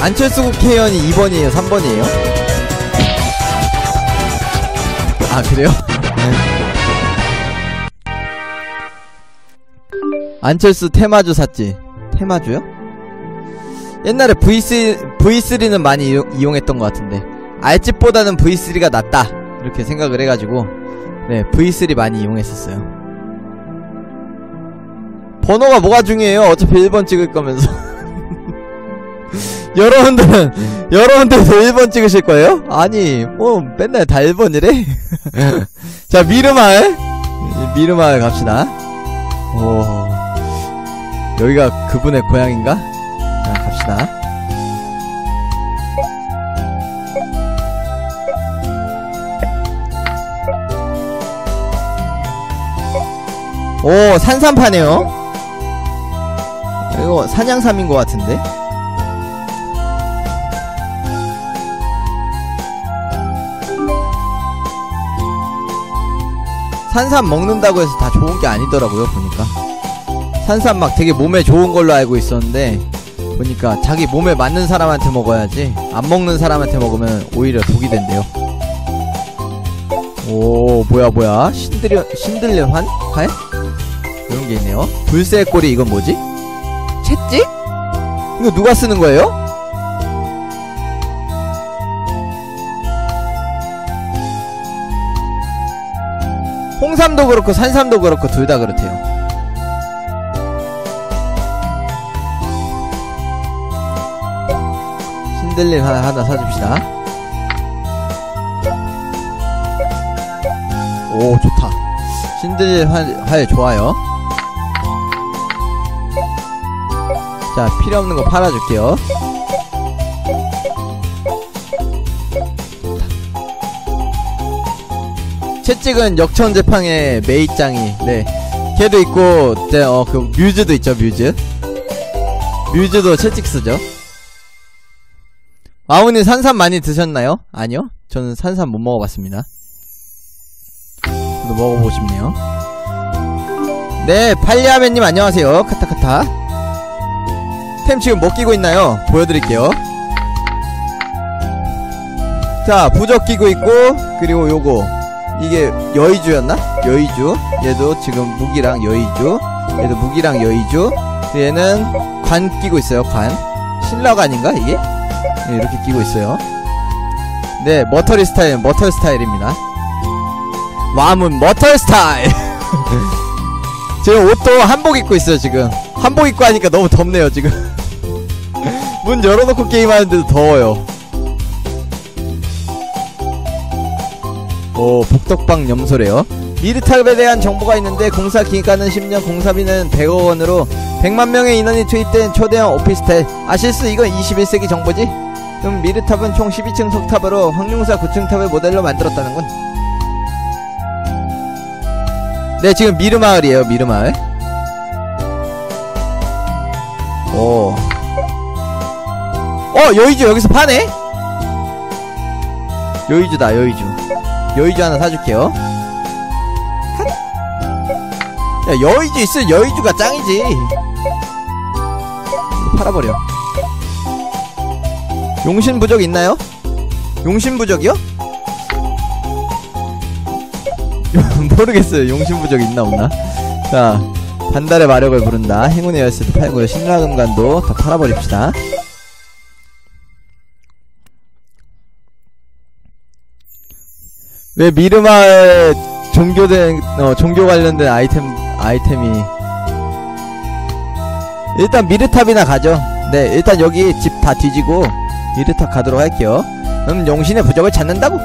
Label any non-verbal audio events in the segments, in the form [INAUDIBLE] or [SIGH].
안철수 국회의원이 2번이에요? 3번이에요? 아 그래요? 안철수 테마주 샀지. 테마주요? 옛날에 V3, V3는 많이 이용, 이용 했던 것 같은데. 알집보다는 V3가 낫다. 이렇게 생각을 해가지고 네 V3 많이 이용했었어요. 번호가 뭐가 중요해요? 어차피 1번 찍을 거면서 [LAUGHS] [LAUGHS] 여러분들은 여러분들도 1번 찍으실 거예요? 아니 뭐 맨날 다 1번이래? [LAUGHS] 자 미르마을. 미르마을 갑시다. 오 여기가 그분의 고향인가? 자 갑시다. 오 산삼파네요. 이거 사냥삼인 것 같은데 산삼 먹는다고 해서 다 좋은 게 아니더라고요 보니까 산삼 막 되게 몸에 좋은 걸로 알고 있었는데 보니까 자기 몸에 맞는 사람한테 먹어야지 안 먹는 사람한테 먹으면 오히려 독이 된대요 오 뭐야 뭐야 신들려 신들려 환? 활? 이런 게 있네요 불새 꼬리 이건 뭐지? 채찍? 이거 누가 쓰는 거예요? 홍삼도 그렇고 산삼도 그렇고 둘 다 그렇대요. 신들림 하나, 하나 사줍시다. 오, 좋다. 신들림 활, 활 좋아요. 자, 필요 없는 거 팔아줄게요. 채찍은 역천 재팡의 메이짱이 네. 걔도 있고 네, 어, 그 뮤즈도 있죠 뮤즈. 뮤즈도 채찍 쓰죠. 아우님 산삼 많이 드셨나요? 아니요? 저는 산삼 못 먹어봤습니다. 저도 먹어보고 싶네요. 네 팔리아맨님 안녕하세요. 카타카타. 템 지금 뭐 끼고 있나요? 보여드릴게요. 자 부적 끼고 있고 그리고 요거 이게 여의주였나? 여의주. 얘도 지금 무기랑 여의주. 얘도 무기랑 여의주. 얘는 관 끼고 있어요 관. 신라관인가 이게? 네, 이렇게 끼고 있어요. 네 머터리 스타일 머털 스타일입니다. 와문 머털 스타일. [LAUGHS] 지금 옷도 한복 입고 있어요 지금. 한복 입고 하니까 너무 덥네요 지금. [LAUGHS] 문 열어놓고 게임하는데도 더워요 오 복덕방 염소래요 미르탑에 대한 정보가 있는데 공사 기간은 10년 공사비는 100억원으로 100만명의 인원이 투입된 초대형 오피스텔 아실수 이건 21세기 정보지? 그럼 미르탑은 총 12층 석탑으로 황룡사 9층 탑을 모델로 만들었다는군 네 지금 미르마을이에요 미르마을 오 어! 여의주 여기서 파네? 여의주다 여의주 여의주 하나 사줄게요. 야 여의주 있으면 여의주가 짱이지. 팔아버려. 용신부적 있나요? 용신부적이요? [LAUGHS] 모르겠어요. 용신부적 있나 없나? 자 반달의 마력을 부른다. 행운의 열쇠도 팔고요. 신라금관도 다 팔아버립시다 왜 미르마을 종교된 어, 종교 관련된 아이템 아이템이 일단 미르탑이나 가죠. 네, 일단 여기 집 다 뒤지고 미르탑 가도록 할게요. 음, 용신의 부적을 찾는다고?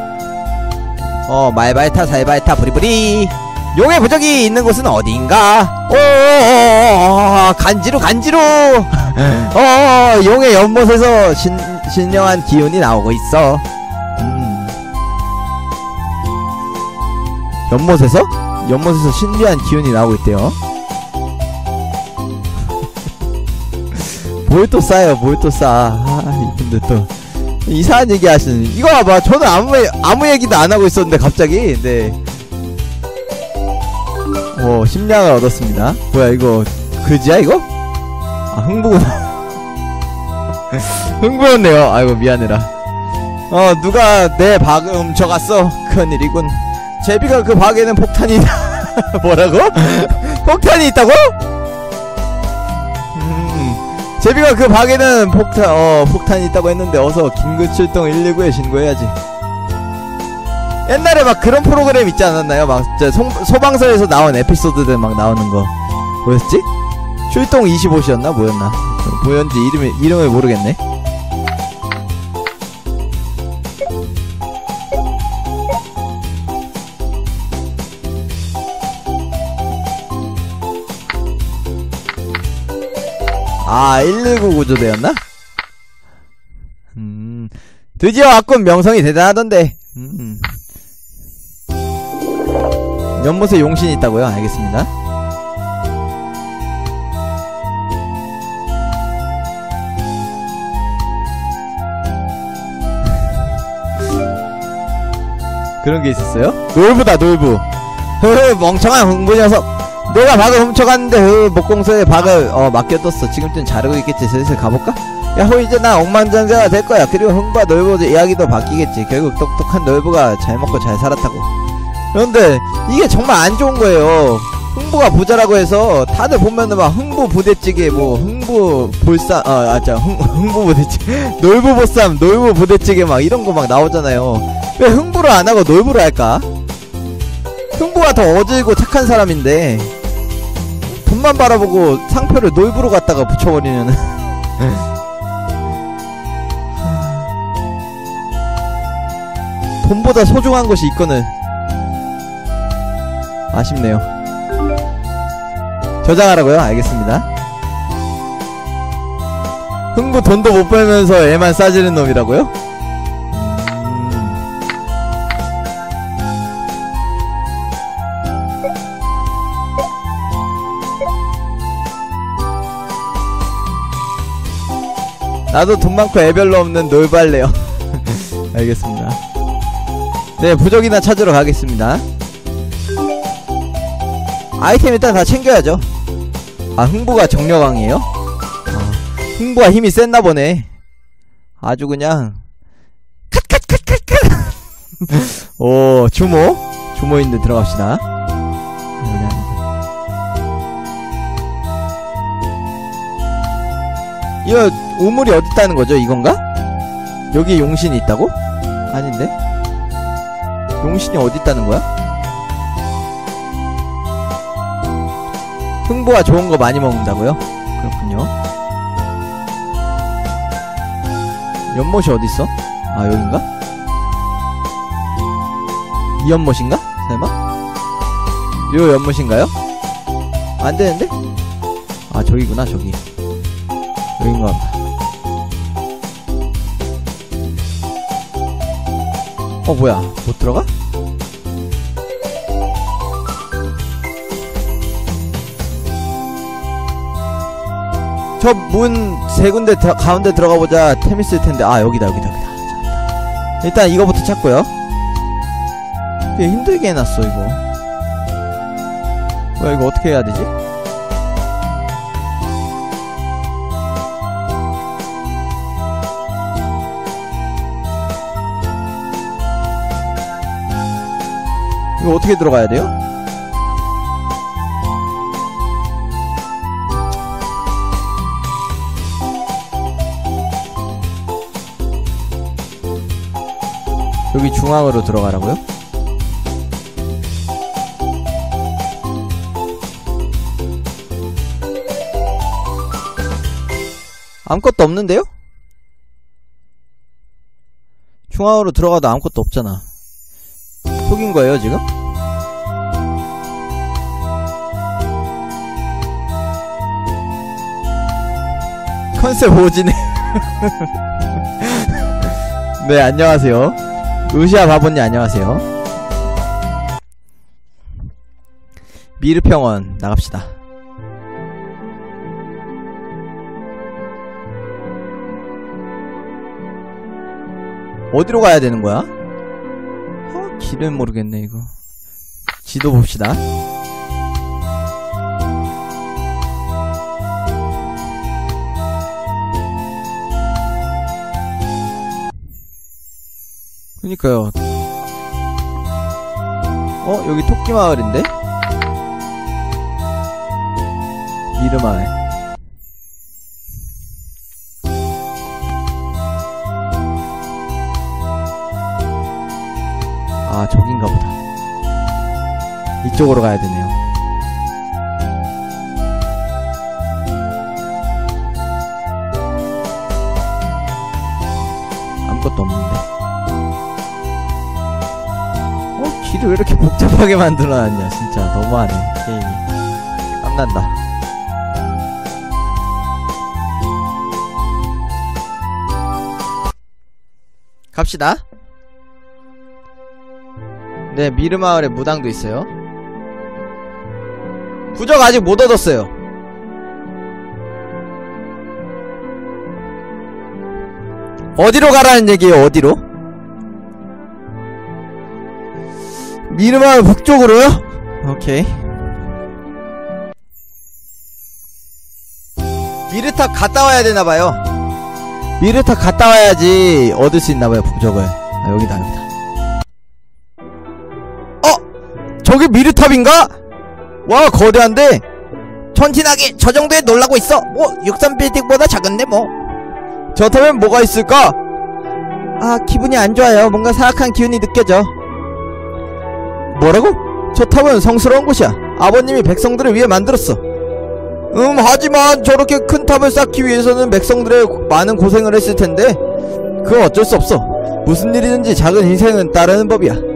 어, 말발타, 살발타, 부리부리. 용의 부적이 있는 곳은 어디인가? 오, 간지로, 간지로. [LAUGHS] 어, 용의 연못에서 신, 신령한 기운이 나오고 있어. 연못에서? 연못에서 신비한 기운이 나오고 있대요. [LAUGHS] 뭘 또 싸요, 뭘 또 싸. 아, 이분들 또. 이상한 얘기 하시는. 이거 봐봐. 저는 아무, 얘- 아무 얘기도 안 하고 있었는데, 갑자기. 네. 오, 심량을 얻었습니다. 뭐야, 이거. 그지야, 이거? 아, 흥부구나. [LAUGHS] 흥부였네요. 아이고 미안해라. 어 누가 내 박을 훔쳐갔어? 큰일이군. 제비가 그 박에는 폭탄이 [LAUGHS] 뭐라고? 폭탄이 있다고? 음, 제비가 그 박에는 폭탄 어 폭탄이 있다고 했는데 어서 긴급 출동 119에 신고해야지. 옛날에 막 그런 프로그램 있지 않았나요? 막 송- 소방서에서 나온 에피소드들 막 나오는 거 뭐였지? 출동 25시였나 뭐였나? 뭐였는지 이름을 이름을 모르겠네. 아, 119 구조대였나? 음, 드디어 왔군 명성이 대단하던데. 음. 연못에 용신이 있다고요? 알겠습니다. 그런 게 있었어요? 놀부다 놀부. 흐흐 멍청한 흥부 녀석. 내가 박을 훔쳐갔는데 흐 목공소에 박을 어 맡겨뒀어. 지금쯤 자르고 있겠지. 슬슬 가볼까? 야호 이제 나 엉망전자가 될 거야. 그리고 흥부와 놀부 이야기도 바뀌겠지. 결국 똑똑한 놀부가 잘 먹고 잘 살았다고. 그런데 이게 정말 안 좋은 거예요. 흥부가 부자라고 해서 다들 보면은 막 흥부 부대찌개 뭐 흥부 볼쌈 아 아자 [LAUGHS] 흥부 부대찌개 [LAUGHS] 놀부 보쌈 놀부 부대찌개 막 이런 거 막 나오잖아요. 왜 흥부를 안 하고 놀부를 할까? 흥부가 더 어질고 착한 사람인데 돈만 바라보고 상표를 놀부로 갖다가 붙여버리면은 [LAUGHS] 돈보다 소중한 것이 있거늘 아쉽네요. 저장하라고요? 알겠습니다. 흥부 돈도 못 벌면서 애만 싸지는 놈이라고요? 나도 돈 많고 애 별로 없는 놀발래요. [LAUGHS] 알겠습니다. 네, 부적이나 찾으러 가겠습니다. 아이템 일단 다 챙겨야죠. 아, 흥부가 정력왕이에요? 아, 흥부가 힘이 센나 보네. 아주 그냥 컷컷컷컷컷. [LAUGHS] 오, 주모. 주모인데 들어갑시다. 이거 우물이 어디 있다는 거죠? 이건가? 여기 용신이 있다고? 아닌데? 용신이 어디 있다는 거야? 흥부가 좋은 거 많이 먹는다고요? 그렇군요. 연못이 어딨어? 아, 여긴가? 이 연못인가? 설마? 요 연못인가요? 안 되는데? 아, 저기구나, 저기. 여긴가 보다. 어, 뭐야. 못 들어가? 저 문 세 군데 들- 가운데 들어가 보자 템 있을 텐데 아 여기다 여기다 여기다 자, 일단 이거부터 찾고요 꽤 힘들게 해놨어 이거 뭐야 이거 어떻게 해야 되지? 이거 어떻게 들어가야 돼요? 여기 중앙으로 들어가라고요? 아무것도 없는데요? 중앙으로 들어가도 아무것도 없잖아. 속인 거예요, 지금? 컨셉 오지네. [LAUGHS] 네, 안녕하세요. 루시아 바보님 안녕하세요. 미르평원 나갑시다. 어디로 가야 되는 거야? 아씨 이름 모르겠네 이거 지도 봅시다 그니까요 어? 여기 토끼마을인데? 이름 아래 아, 저긴가 보다. 이쪽으로 가야 되네요. 아무것도 없는데. 어, 길을 왜 이렇게 복잡하게 만들어놨냐. 진짜 너무하네, 게임이. 땀난다. 갑시다. 네, 미르마을에 무당도 있어요. 부적 아직 못 얻었어요. 어디로 가라는 얘기예요, 어디로? 미르마을 북쪽으로요? 오케이. 미르탑 갔다 와야 되나봐요. 미르탑 갔다 와야지 얻을 수 있나봐요, 부적을. 아, 여기다, 여기다. 저기 미르탑인가? 와, 거대한데? 천진하게 저 정도에 놀라고 있어. 뭐, 63빌딩보다 작은데, 뭐. 저 탑엔 뭐가 있을까? 아, 기분이 안 좋아요. 뭔가 사악한 기운이 느껴져. 뭐라고? 저 탑은 성스러운 곳이야. 아버님이 백성들을 위해 만들었어. 음, 하지만 저렇게 큰 탑을 쌓기 위해서는 백성들의 많은 고생을 했을 텐데, 그건 어쩔 수 없어. 무슨 일이든지 작은 인생은 따르는 법이야.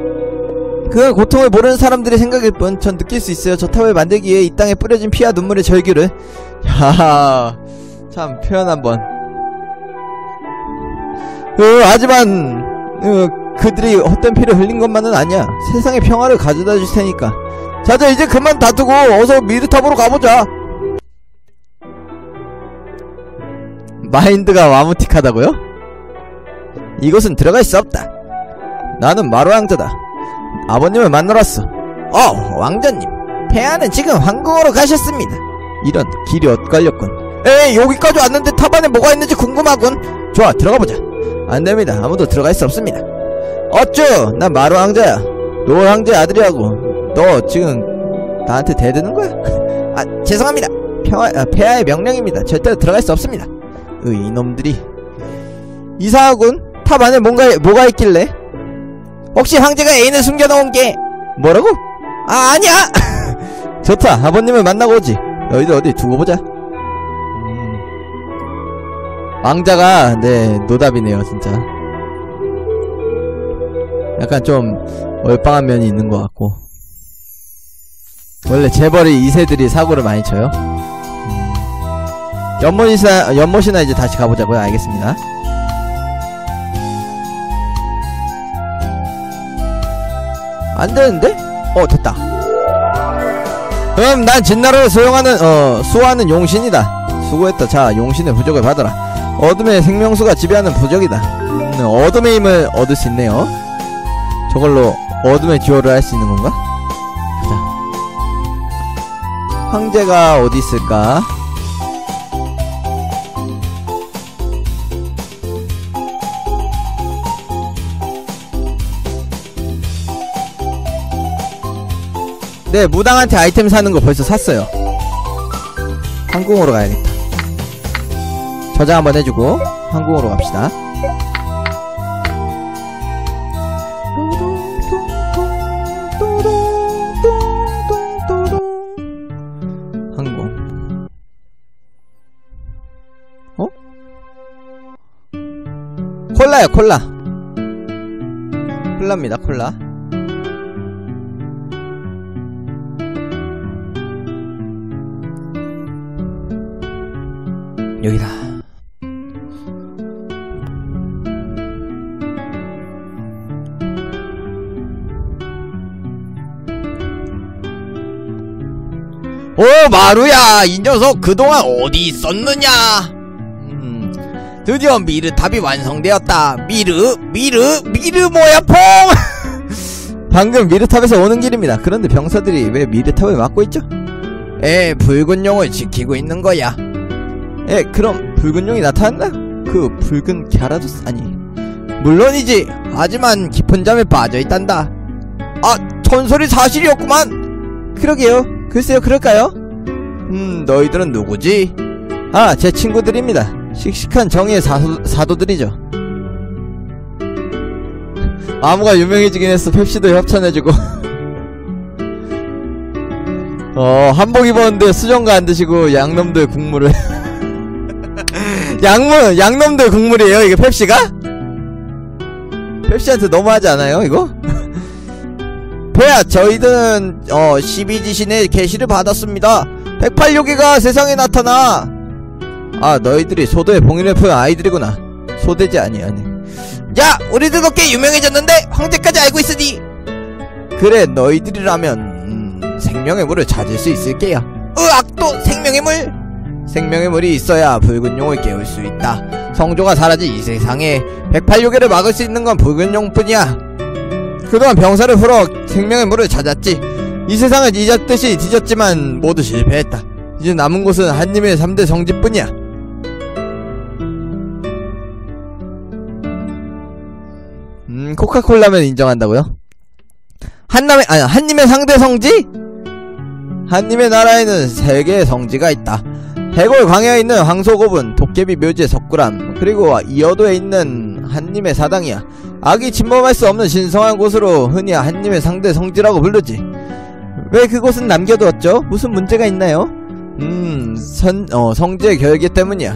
그건 고통을 모르는 사람들의 생각일 뿐, 전 느낄 수 있어요. 저 탑을 만들기 위해 이 땅에 뿌려진 피와 눈물의 절규를. 야, 참, 표현 한 번. 어, 하지만, 어, 그들이 헛된 피를 흘린 것만은 아니야. 세상에 평화를 가져다 줄 테니까. 자자, 이제 그만 다투고, 어서 미르탑으로 가보자. 마인드가 와무틱하다고요? 이곳은 들어갈 수 없다. 나는 마루 왕자다. 아버님을 만나러 왔어. 어, 왕자님. 폐하는 지금 황궁으로 가셨습니다. 이런 길이 엇갈렸군. 에이, 여기까지 왔는데 탑 안에 뭐가 있는지 궁금하군. 좋아, 들어가 보자. 안 됩니다. 아무도 들어갈 수 없습니다. 어쭈, 나 마루 왕자야. 노 왕자의 아들이라고. 너 지금 나한테 대드는 거야? [LAUGHS] 아, 죄송합니다. 평화, 아, 폐하의 명령입니다. 절대로 들어갈 수 없습니다. 으, 이놈들이. 이상하군. 탑 안에 뭔가, 뭐가 있길래? 혹시 황제가 애인을 숨겨놓은 게 뭐라고? 아 아니야. [LAUGHS] 좋다. 아버님을 만나고 오지. 너희들 어디 두고 보자. 음. 왕자가 네 노답이네요 진짜. 약간 좀 얼빵한 면이 있는 것 같고. 원래 재벌이 2세들이 사고를 많이 쳐요. 음. 연못이나 연못이나 이제 다시 가보자고요. 알겠습니다 안되는데? 어 됐다. 그럼 난 진나라를 소용하는 어 수호하는 용신이다. 수고했다. 자 용신의 부적을 받아라. 어둠의 생명수가 지배하는 부적이다. 음, 어둠의 힘을 얻을 수 있네요. 저걸로 어둠의 듀얼을 할 수 있는 건가? 자. 황제가 어디 있을까? 네, 무당한테 아이템 사는 거 벌써 샀어요. 항공으로 가야겠다. 저장 한번 해주고 항공으로 갑시다. 항공. 어? 콜라요, 콜라. 콜라입니다, 콜라. 여기다. 오 마루야 이 녀석 그동안 어디 있었느냐? 음, 드디어 미르탑이 완성되었다. 미르 미르 미르 뭐야 퐁! [LAUGHS] 방금 미르탑에서 오는 길입니다. 그런데 병사들이 왜 미르탑을 막고 있죠? 에 붉은 용을 지키고 있는 거야 에 그럼 붉은 용이 나타났나? 그 붉은 갸라도스 아니 물론이지. 하지만 깊은 잠에 빠져 있단다. 아, 전설이 사실이었구만. 그러게요. 글쎄요, 그럴까요? 음, 너희들은 누구지? 아, 제 친구들입니다. 씩씩한 정의의 사도, 사도들이죠. 아무가 유명해지긴 했어. 펩시도 협찬해주고. [LAUGHS] 어, 한복 입었는데 수정가 안 드시고 양놈들 국물을. [LAUGHS] 양문, 양놈들 국물이에요, 이게 펩시가? 펩시한테 너무하지 않아요, 이거? [LAUGHS] 배야, 저희들은, 어, 12지신의 계시를 받았습니다. 108요기가 세상에 나타나! 아, 너희들이 소도의 봉인을 표한 아이들이구나. 소대지 아니, 아니. 야! 우리들도 꽤 유명해졌는데, 황제까지 알고 있으니! 그래, 너희들이라면, 음, 생명의 물을 찾을 수 있을게요. 으악! 또 생명의 물! 생명의 물이 있어야 붉은 용을 깨울 수 있다. 성조가 사라진 이 세상에 108요괴를 막을 수 있는 건 붉은 용뿐이야. 그동안 병사를 풀어 생명의 물을 찾았지. 이 세상을 잊었듯이 뒤졌지만 모두 실패했다. 이제 남은 곳은 한님의 3대 성지뿐이야. 음, 코카콜라면 인정한다고요? 한남의, 아니, 한님의 상대 성지? 한님의 나라에는 세 개의 성지가 있다. 해골 광야에 있는 황소곱은 도깨비 묘지의 석굴암 그리고 이어도에 있는 한님의 사당이야. 악이 침범할 수 없는 신성한 곳으로 흔히 한님의 상대 성지라고 부르지. 왜 그곳은 남겨두었죠? 무슨 문제가 있나요? 음... 선, 어, 성지의 결계 때문이야.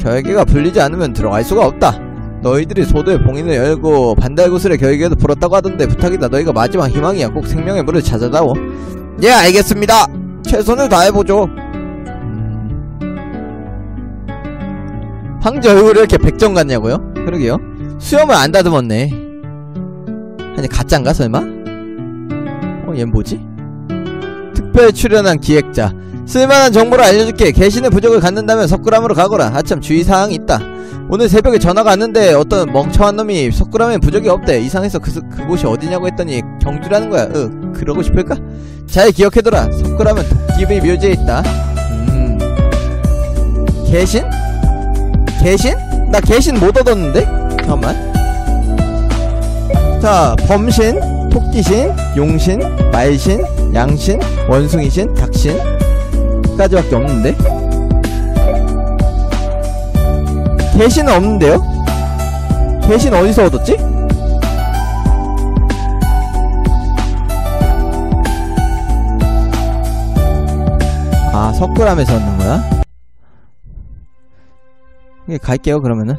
결계가 풀리지 않으면 들어갈 수가 없다. 너희들이 소도의 봉인을 열고 반달구슬의 결계도 풀었다고 하던데 부탁이다. 너희가 마지막 희망이야. 꼭 생명의 물을 찾아다오. 예 알겠습니다. 최선을 다해보죠 황제 얼굴이 이렇게 백정 같냐고요? 그러게요. 수염을 안 다듬었네. 아니 가짠가 설마? 어 얜 뭐지? 특별 출연한 기획자. 쓸만한 정보를 알려줄게. 개신의 부적을 갖는다면 석굴암으로 가거라. 아참 주의사항이 있다. 오늘 새벽에 전화가 왔는데 어떤 멍청한 놈이 석굴암에 부적이 없대. 이상해서 그, 그곳이 어디냐고 했더니 경주라는 거야. 으 그러고 싶을까? 잘 기억해둬라. 석굴암은 도끼비 묘지에 있다. 음. 개신? 개신? 나 개신 못 얻었는데? 잠깐만 자 범신, 토끼신, 용신, 말신, 양신, 원숭이신, 닭신 까지밖에 없는데 개신은 없는데요? 개신 어디서 얻었지? 아 석굴암에서 얻는 거야? 예, 갈게요 그러면은.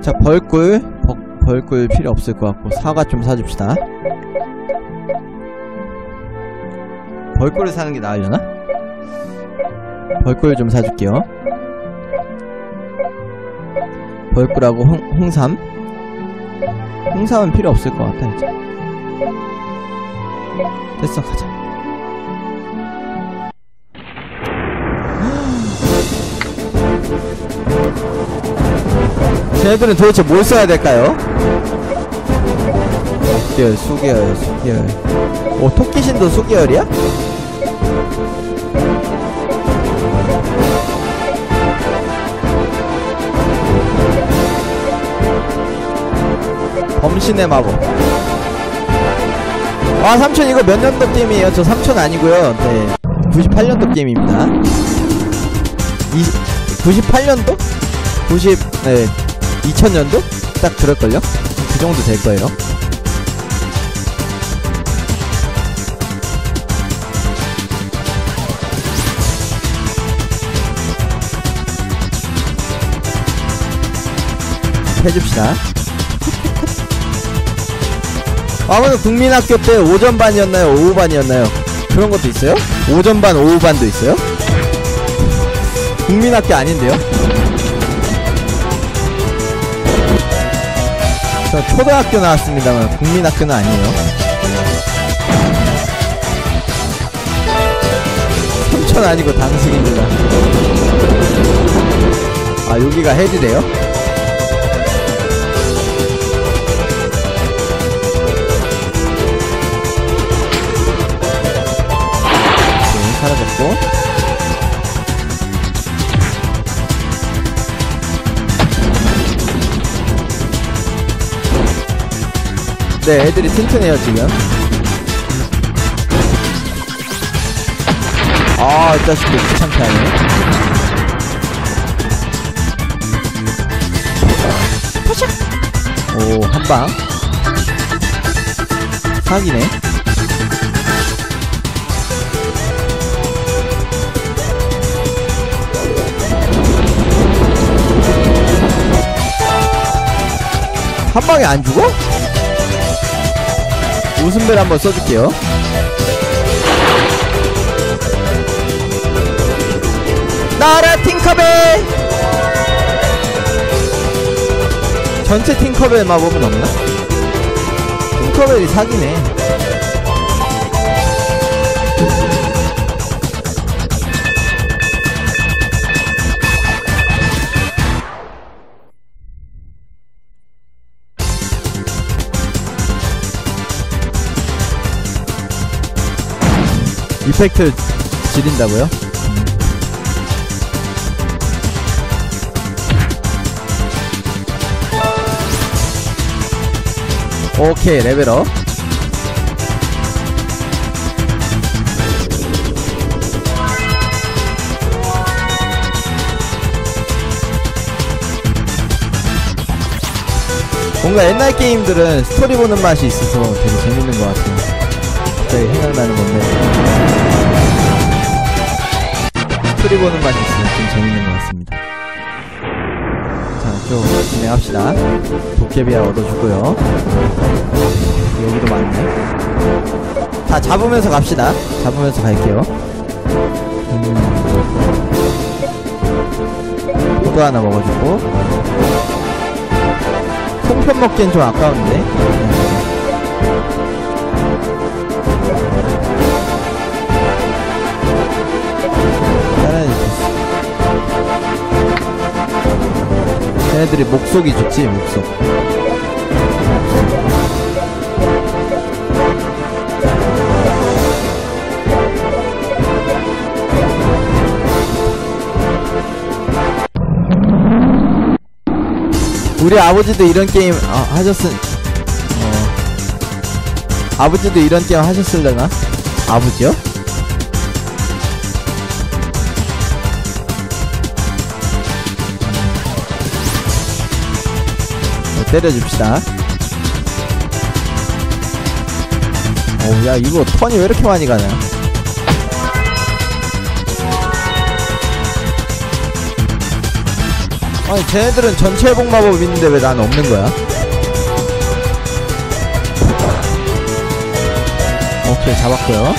자 벌꿀 버, 벌꿀 필요 없을 것 같고 사과 좀 사줍시다. 벌꿀을 사는 게 나으려나? 벌꿀 좀 사줄게요. 벌꿀하고 홍, 홍삼 홍삼은 필요 없을 것 같아 이제 됐어 가자 [GASPS] 쟤네들은 도대체 뭘 써야 될까요? 수계열 수계열 수계열 오 토끼신도 수계열이야? 신의 마법 아 삼촌 이거 몇 년도 게임이에요? 저 삼촌 아니고요 네 98년도 게임입니다 98년도? 90... 네 2000년도? 딱 그럴걸요? 그 정도 될 거예요 해줍시다 아무튼 국민학교 때 오전반이었나요? 오후반이었나요? 그런 것도 있어요? 오전반, 오후반도 있어요? 국민학교 아닌데요? 저 초등학교 나왔습니다만 국민학교는 아니에요 삼천 아니고 당숙입니다 아 여기가 헤드래요? 네, 애들이 튼튼해요, 지금. 아, 이 자식들 귀찮게 하네. 오, 한 방. 사기네. 한 방에 안 죽어? 웃음벨 한번 써줄게요. 나라 팅커벨! 전체 팅커벨 마법은 없나? 팅커벨이 사기네. 이펙트 지린다고요? 오케이 레벨업. 뭔가 옛날 게임들은 스토리 보는 맛이 있어서 되게 재밌는 것 같아요. 갑자기 생각나는 건데 스토리 보는 맛이 있으면 좀 재밌는 것 같습니다 자, 쭉 진행합시다. 도깨비야 얻어주고요. 여기도 많네. 다 잡으면서 갑시다. 잡으면서 갈게요. 음. 포도 하나 먹어주고. 송편 먹기엔 좀 아까운데. 쟤네들이 목속이 좋지 목속. 우리 아버지도 이런 게임 아, 하셨을 어. 아버지도 이런 게임 하셨을려나? 아버지요? 때려줍시다. 오, 야, 이거 턴이 왜 이렇게 많이 가냐? 아니, 쟤네들은 전체 회복 마법 있는데 왜 난 없는 거야? 오케이, 잡았고요.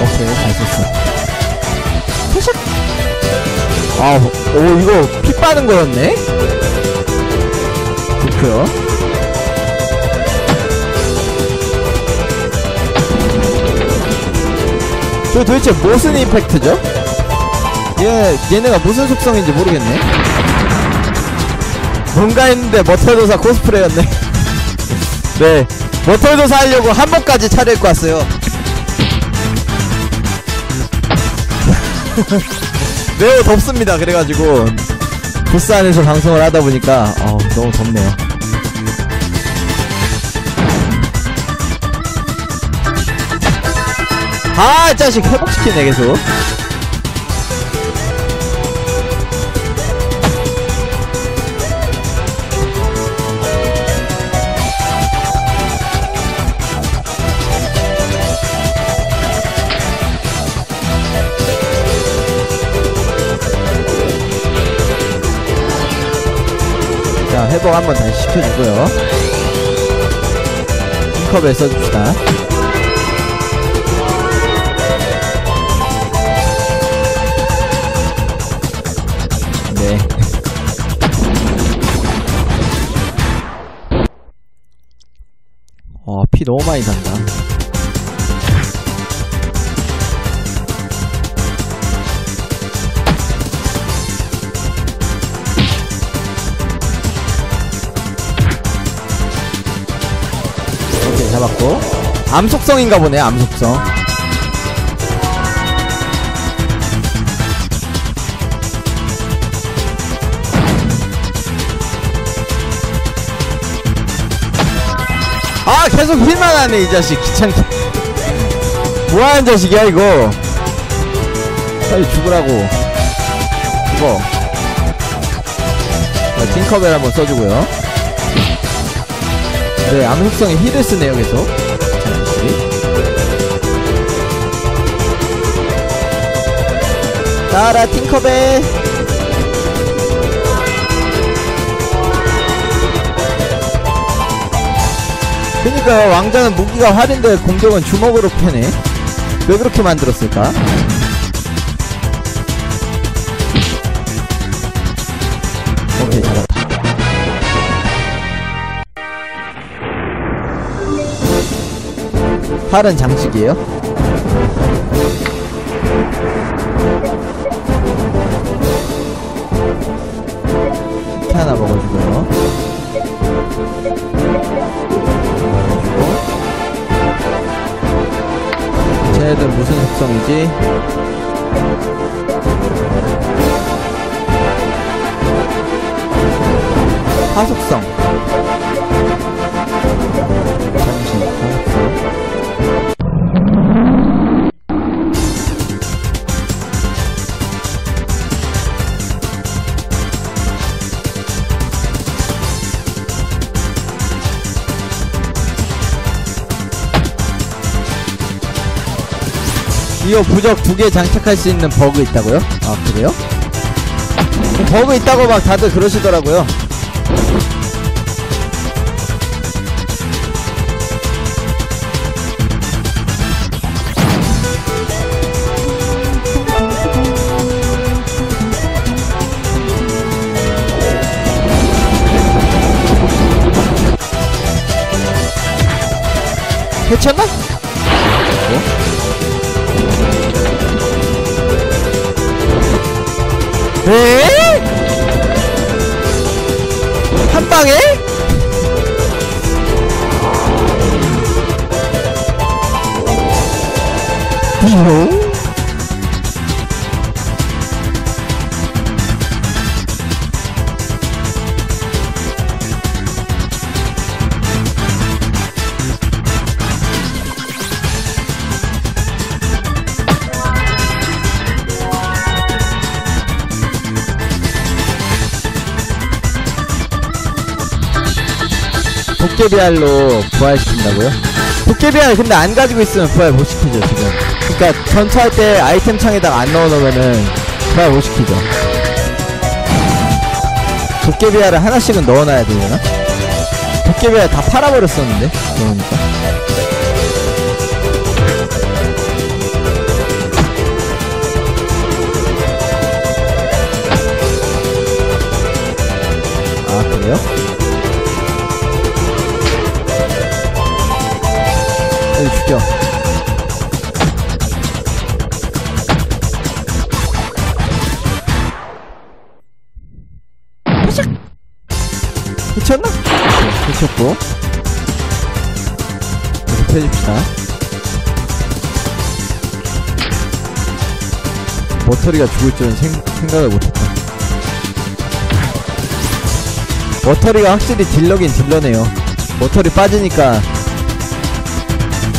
오케이, 잘 썼어. 아, 오, 이거 피 빠는 거였네? 좋고요 저 도대체 무슨 임팩트죠? 얘, 얘네가 무슨 속성인지 모르겠네. 뭔가 했는데 머털도사 코스프레였네. [LAUGHS] 네. 머털도사 하려고 한복까지 차려입고 왔어요. 매우 덥습니다. 그래가지고 부스 안에서 방송을 하다 보니까 어, 너무 덥네요. 아, 이 자식 회복시키네 계속. 자, 회복 한번 다시 시켜주고요. 컵에 써줍시다. 네. [LAUGHS] 어, 피 너무 많이 산다. 암속성인가 보네, 암속성. 아 계속 힐만 하네 이 자식. 귀찮게. [LAUGHS] 뭐하는 자식이야 이거? 빨리 죽으라고. 죽어. 자, 팅커벨 한번 써주고요. 네 암흑성에 힐을 쓰네요 계속 따라 팅커벨 그니까요 왕자는 무기가 활인데 공격은 주먹으로 패네 왜 그렇게 만들었을까? 오케이 잡았다 활은 장식이에요? 속성이지? 화속성 이거 부적 두 개 장착할 수 있는 버그 있다고요? 아 그래요? 버그 있다고 막 다들 그러시더라고요 해쳤나? 한 방에? 띠용? 도깨비알로 부활시킨다고요? 도깨비알 근데 안 가지고 있으면 부활 못 시키죠 지금 그니까 전투할 때 아이템 창에다가 안 넣어놓으면은 부활 못 시키죠 도깨비알을 하나씩은 넣어놔야 되려나? 도깨비알 다 팔아버렸었는데 그러니까 파샥! 미쳤나? 네, 미쳤고. 이렇게 펴줍시다. 머터리가 죽을 줄은 생, 생각을 못했다. 머터리가 확실히 딜러긴 딜러네요. 머터리 빠지니까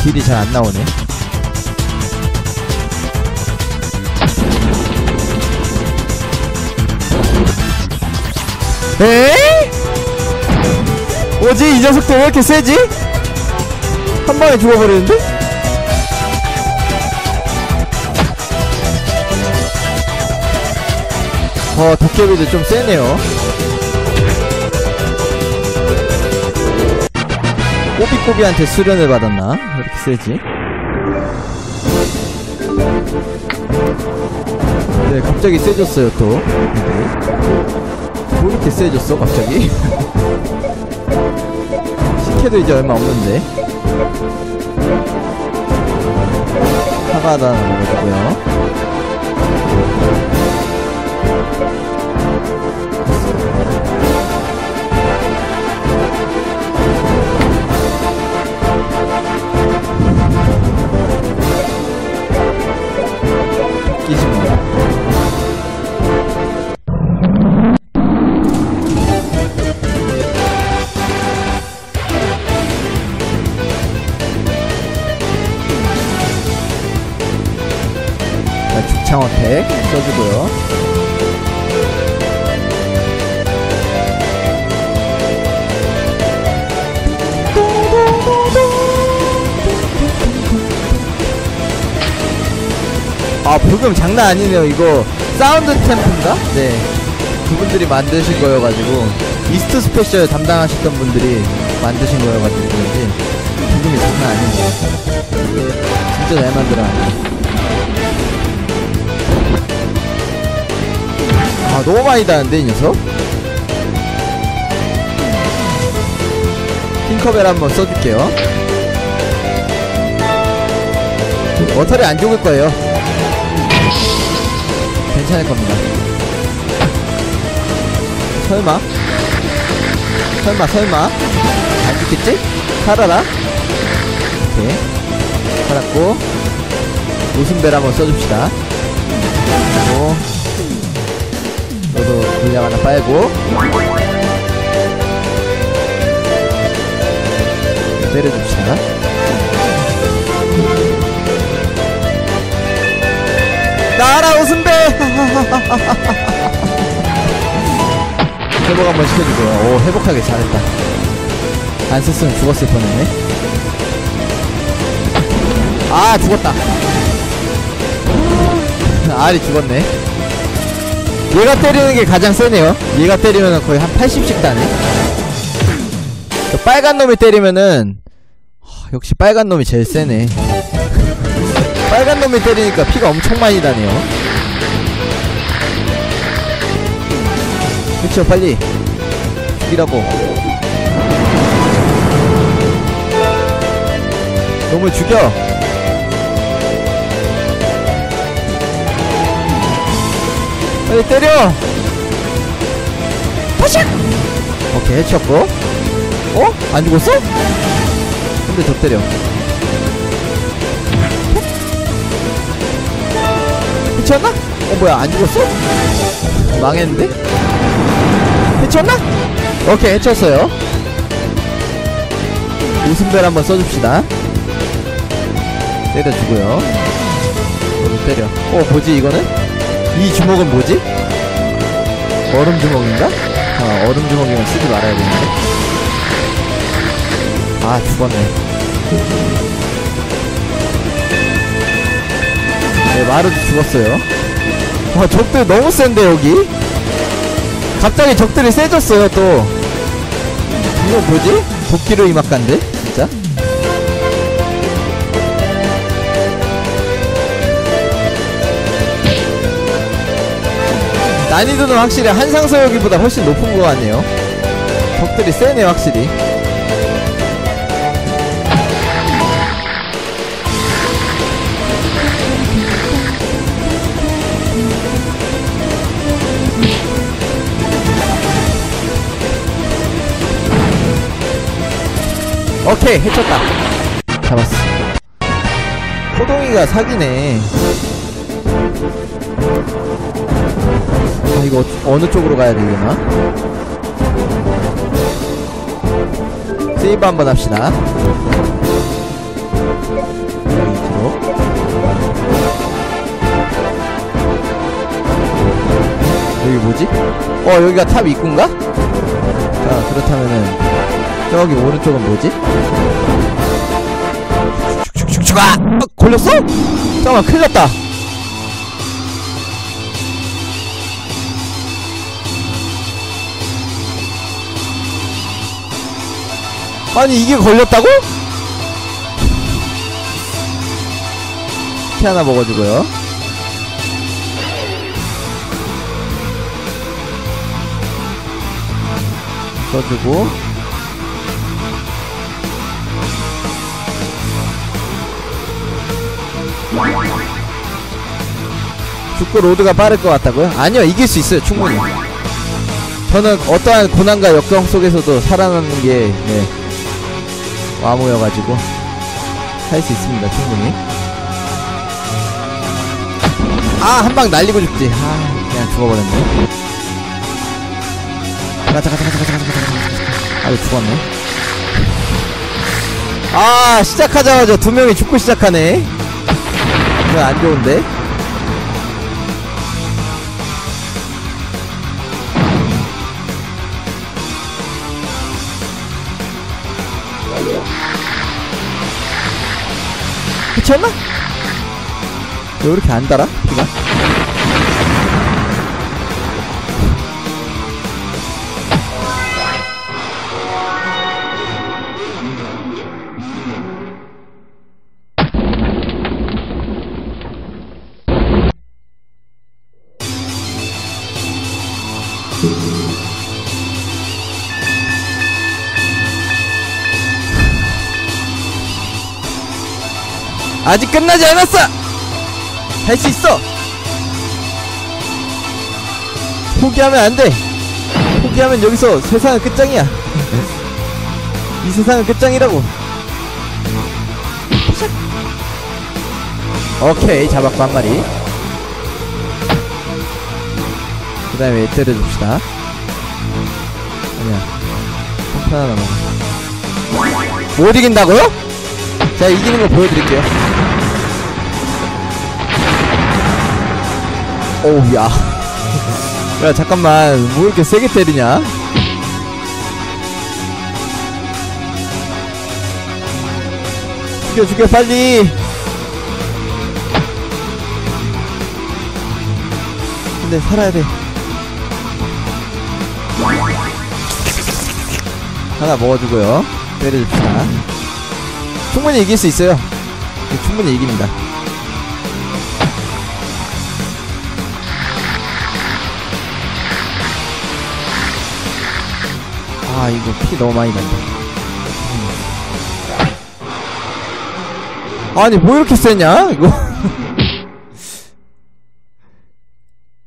딜이 잘 안 나오네. 에? 뭐지? 이 녀석들 왜 이렇게 세지? 한 방에 죽어버리는데? 어, 도깨비도 좀 세네요. 꼬비꼬비한테 수련을 받았나? 왜 이렇게 세지? 네, 갑자기 세졌어요, 또. 네. 뭐 이렇게 세졌어, 갑자기? [LAUGHS] 식혜도 이제 얼마 없는데. 사과 하나 먹어주고요. 아 브금 장난 아니네요 이거. 사운드 템프인가? 네. 그분들이 만드신 거여가지고 이스 2 스페셜 담당하셨던 분들이 만드신 거여가지고 그런지 브금이 장난 아니네요. 진짜 잘 만들어 아 너무 많이 다는데 이 녀석? 팅커벨 한번 써줄게요. 워터리 안 죽을 거예요 괜찮을 겁니다. 설마? 설마, 설마? 안 죽겠지? 살아라. 오케이. 살았고. 웃음벨 한번 써줍시다. 그리고, 너도 물량 하나 빨고. 때려줍시다. 나라 웃음배. 회복 한번 시켜주고요. 오 회복하게 잘했다. 안 썼으면 죽었을 뻔했네. 아 죽었다. 알이 죽었네. 얘가 때리는 게 가장 세네요. 얘가 때리면 거의 한 80씩 다네. 저 빨간 놈이 때리면은 하, 역시 빨간 놈이 제일 세네 빨간 놈이 때리니까 피가 엄청 많이 다네요. 그쵸, 빨리. 죽이라고. 놈을 죽여! 빨리 때려! 파샥! 오케이, 해치웠고. 어? 안 죽었어? 근데 더 때려. 해쳤나? 어 뭐야 안 죽었어? 망했는데? 해쳤나? 오케이 해쳤어요 웃음벨 한번 써줍시다 때려주고요 때려 어 뭐지 이거는? 이 주먹은 뭐지? 얼음 주먹인가? 아 얼음 주먹이면 쓰지 말아야겠는데 아 죽었네 네, 마르도 죽었어요. 와, 적들 너무 센데, 여기? 갑자기 적들이 세졌어요, 또. 이거 뭐지? 도끼로 이막간데? 진짜? 난이도는 확실히 한상서여기보다 훨씬 높은 것 같네요. 적들이 세네, 확실히. 오케이 해쳤다. 잡았어. 호동이가 사기네. 아 이거 어, 어느 쪽으로 가야 되려나? 세이브 한번 합시다. 여기 뭐지? 어 여기가 탑 입구인가? 자 그렇다면은 저기 오른쪽은 뭐지? 슉슉슉슉 아! 어, 걸렸어? 잠깐만 큰일 났다 아니 이게 걸렸다고? 티 하나 먹어주고요 써주고 죽고 로드가 빠를 것 같다고요? 아니요 이길 수 있어요 충분히. 저는 어떠한 고난과 역경 속에서도 살아남는 게 네, 와무여가지고 할 수 있습니다 충분히. 아 한 방 날리고 죽지. 아 그냥 죽어버렸네. 가자 가자 가자 가자 가자 가자. 아유 죽었네. 아 시작하자마자 두 명이 죽고 시작하네 그거 안 좋은데? 그쳤나? 왜 이렇게 안 따라? 비가? 아직 끝나지 않았어! 할 수 있어! 포기하면 안 돼! 포기하면 여기서 세상은 끝장이야! [LAUGHS] 이 세상은 끝장이라고! 오케이, 잡았고 한 마리. 그 다음에 때려줍시다. 아니야. 하나 남아. 못 이긴다고요? 자, 이기는 거 보여드릴게요. 오우, 야. 야, 잠깐만. 뭐 이렇게 세게 때리냐? 죽여, 죽여, 빨리! 근데 살아야 돼. 하나 먹어주고요. 때려줍시다. 충분히 이길 수 있어요. 충분히 이깁니다. 아, 이거 피 너무 많이. 음. 아니, 뭐 이렇게 세냐? 이거.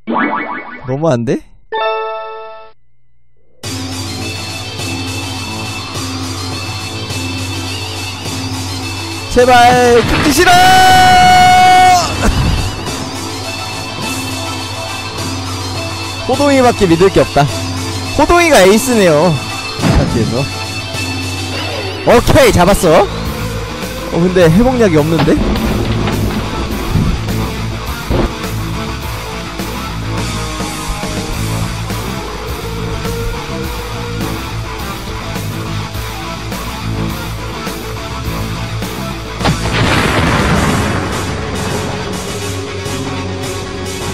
[LAUGHS] 너무한데? 제발 죽기 싫어! [LAUGHS] 호동이밖에 믿을 게 없다. 호동이가 에이스네요. 파티에서. 오케이 잡았어. 어 근데 회복약이 없는데?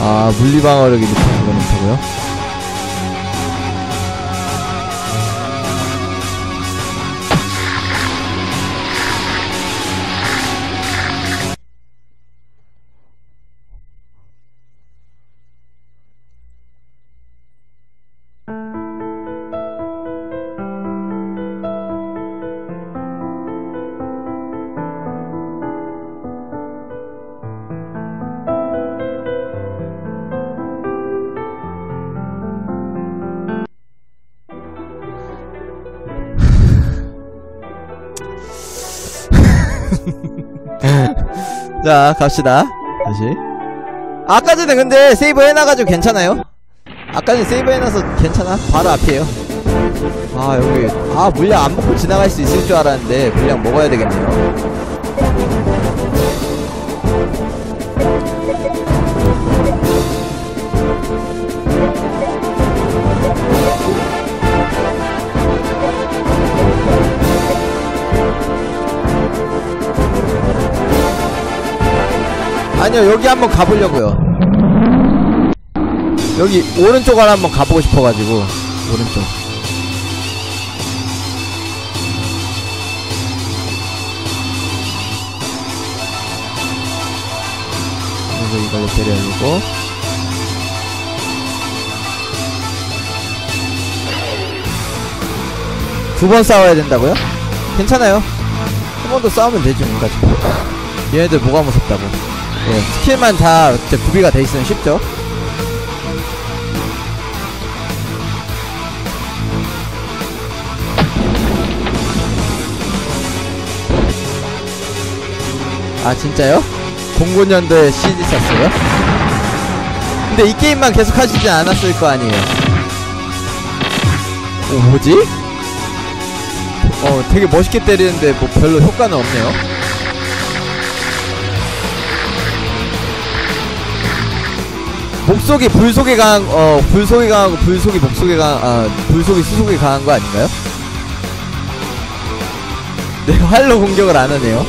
아 물리방어력이 높은 거는 좋고요 자 갑시다. 다시. 아까 전에 근데 세이브 해놔가지고 괜찮아요? 아까 전에 세이브 해놔서 괜찮아? 바로 앞이에요. 아 여기. 아 물량 안 먹고 지나갈 수 있을 줄 알았는데 물량 먹어야 되겠네요 아니요 여기 한번 가보려고요. 여기 오른쪽을 한번 가보고 싶어가지고 오른쪽. 그리고 이걸로 때려주고. 두 번 싸워야 된다고요? 괜찮아요. 한 번 더 싸우면 되지 뭔가 지금. 얘네들 뭐가 무섭다고 네, 스킬만 다 이제 구비가 돼 있으면 쉽죠. 아 진짜요? 09년도에 CD 샀어요? 근데 이 게임만 계속 하시지 않았을 거 아니에요. 어, 뭐지? 어, 되게 멋있게 때리는데 뭐 별로 효과는 없네요. 목속이 불속에 강한 어 불속이 강하고 불속이 목속에 강아 불속이 수속에 강한 거 아닌가요? [LAUGHS] 네, 활로 공격을 안 하네요.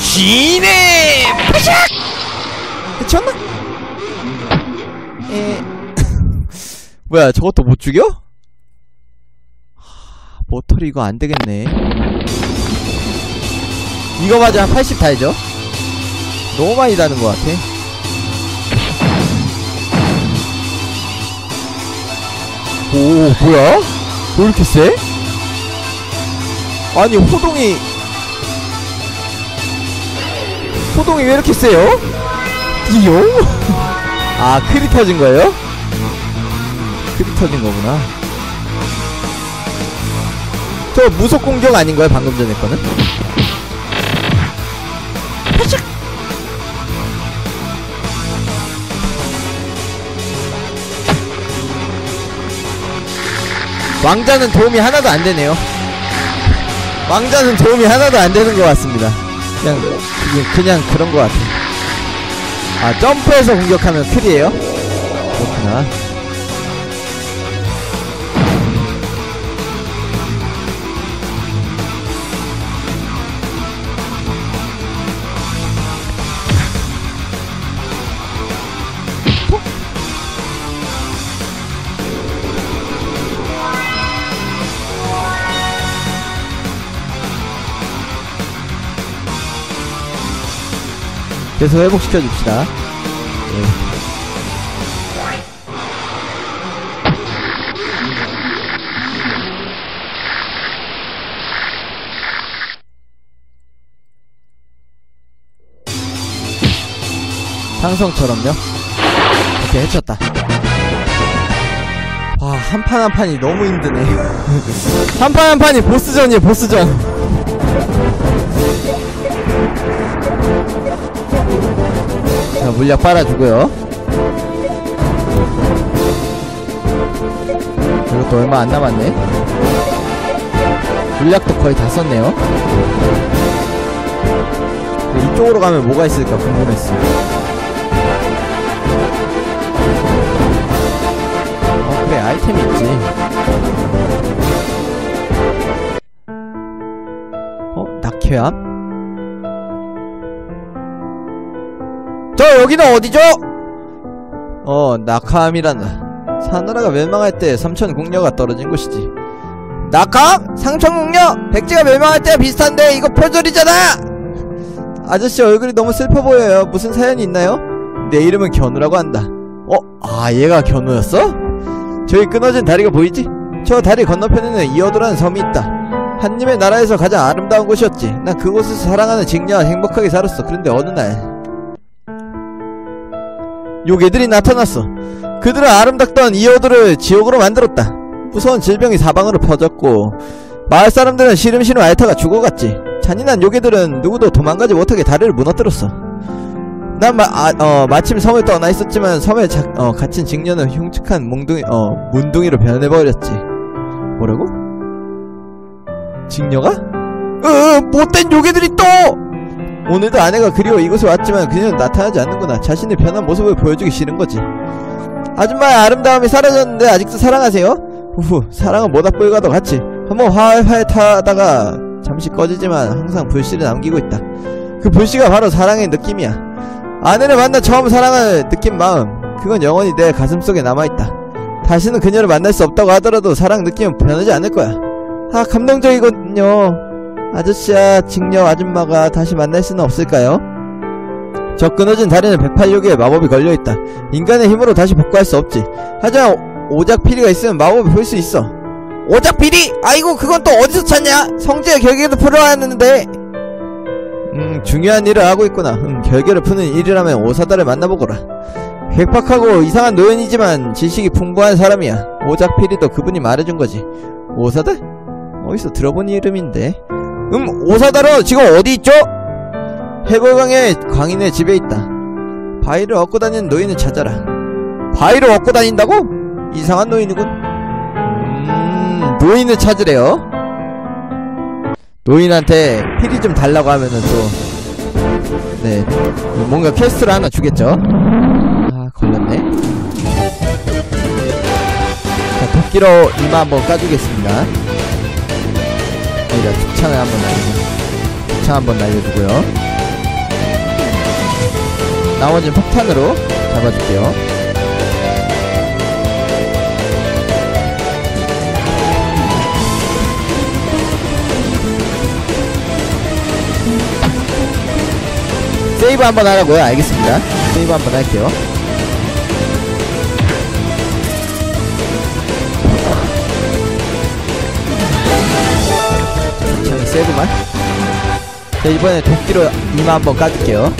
지네! 파샥! 해쳤나? 에... 뭐야, 저것도 못 죽여? 하, 모터리 이거 안 되겠네. 이거 맞아, 한 80 달죠? 너무 많이 다는 것 같아. 오, 뭐야? 왜 이렇게 세? 아니, 호동이, 호동이 왜 이렇게 세요? 이용? [LAUGHS] 아, 크리 터진 거예요? 크리 터진 거구나. 저 무속 공격 아닌가요? 방금 전에 거는? 왕자는 도움이 하나도 안 되네요. 왕자는 도움이 하나도 안 되는 것 같습니다. 그냥, 그냥 그런 것 같아. 아, 점프해서 공격하면 크리에요? 그렇구나. 계속 회복시켜 줍시다. 네. 상성처럼요? 이렇게 해쳤다. 와, 한 판 한 판이 너무 힘드네. [LAUGHS] 한 판 한 판이 보스전이에요, 보스전. 물약 빨아주고요. 이것도 얼마 안 남았네. 물약도 거의 다 썼네요. 이쪽으로 가면 뭐가 있을까 궁금했어. 어, 그래, 아이템 있지. 어, 낙회암? 여기는 어디죠? 어 낙함이란다 사나라가 멸망할 때 삼천 궁녀가 떨어진 곳이지 낙함? 상천 궁녀? 백제가 멸망할 때와 비슷한데 이거 표절이잖아! 아저씨 얼굴이 너무 슬퍼 보여요 무슨 사연이 있나요? 내 이름은 견우라고 한다 어? 아 얘가 견우였어? 저기 끊어진 다리가 보이지? 저 다리 건너편에는 이어도라는 섬이 있다 한님의 나라에서 가장 아름다운 곳이었지 난 그곳에서 사랑하는 직녀와 행복하게 살았어 그런데 어느 날 요괴들이 나타났어. 그들은 아름답던 이어들을 지옥으로 만들었다. 무서운 질병이 사방으로 퍼졌고 마을 사람들은 시름시름 앓다가 죽어갔지. 잔인한 요괴들은 누구도 도망가지 못하게 다리를 무너뜨렸어. 난 마, 아, 어, 마침 섬을 떠나 있었지만 섬에 자, 어, 갇힌 직녀는 흉측한 몽둥이, 어, 문둥이로 변해버렸지. 뭐라고? 직녀가? 으, 못된 요괴들이 또! 오늘도 아내가 그리워 이곳에 왔지만 그녀는 나타나지 않는구나. 자신의 변한 모습을 보여주기 싫은 거지. 아줌마의 아름다움이 사라졌는데 아직도 사랑하세요? 후후, 사랑은 모닥불과도 같이 한번 활활 타다가 잠시 꺼지지만 항상 불씨를 남기고 있다. 그 불씨가 바로 사랑의 느낌이야. 아내를 만나 처음 사랑을 느낀 마음, 그건 영원히 내 가슴속에 남아있다. 다시는 그녀를 만날 수 없다고 하더라도 사랑 느낌은 변하지 않을 거야. 아, 감동적이거든요. 아저씨야 직녀 아줌마가 다시 만날 수는 없을까요? 저 끊어진 다리는 186의 마법이 걸려있다. 인간의 힘으로 다시 복구할 수 없지. 하지만 오작피리가 있으면 마법을 풀 수 있어. 오작피리! 아이고 그건 또 어디서 찾냐? 성지의 결계도 풀어야 하는데 음 중요한 일을 하고 있구나. 음 결계를 푸는 일이라면 오사다를 만나보거라. 백박하고 이상한 노연이지만 지식이 풍부한 사람이야. 오작피리도 그분이 말해준 거지. 오사다? 어디서 들어본 이름인데? 음 오사다로 지금 어디 있죠? 해골강의 광인의 집에 있다 바위를 업고 다니는 노인을 찾아라 바위를 업고 다닌다고? 이상한 노인이군 음 노인을 찾으래요 노인한테 피리 좀 달라고 하면은 또 네. 뭔가 quest를 하나 주겠죠? 아, 걸렸네. 자, 도끼로 이마 한번 까주겠습니다. 여기다 죽창을 한번 날려주고, 죽창 한번 날려주고요. 나머지는 폭탄으로 잡아줄게요. 세이브 한번 하라고요? 알겠습니다. 세이브 한번 할게요. 세구만. 자, 이번에 도끼로 이마 한번 까줄게요.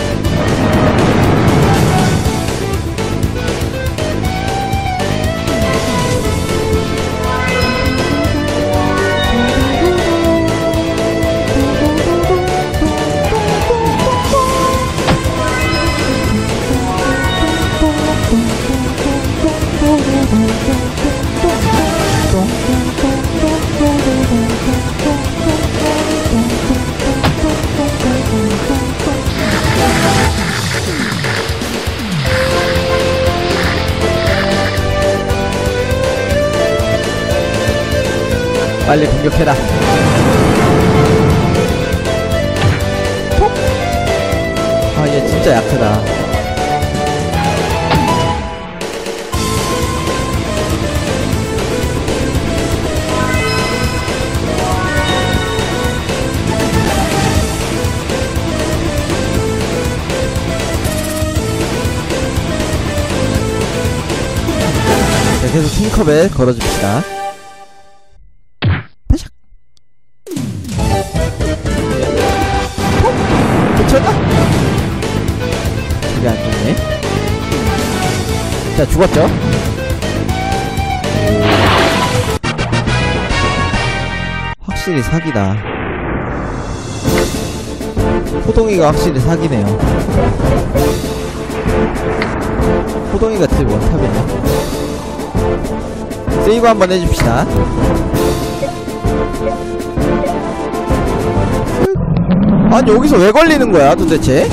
빨리 공격해라. 아, 얘 진짜 약하다. 자, 계속 킹컵에 걸어줍시다. 죽었죠? 확실히 사기다. 호동이가 확실히 사기네요. 호동이가 제일 원탑이네. 세이브 한번 해줍시다. 아니 여기서 왜 걸리는 거야 도대체?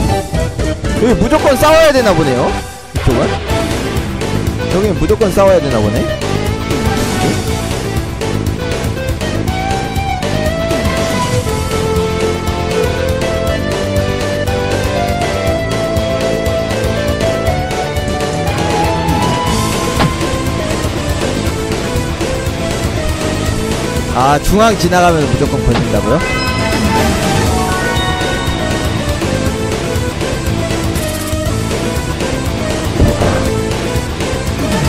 여기 무조건 싸워야 되나 보네요. 이쪽은? 여기는 무조건 싸워야 되나 보네. 아 중앙 지나가면 무조건 걸린다고요?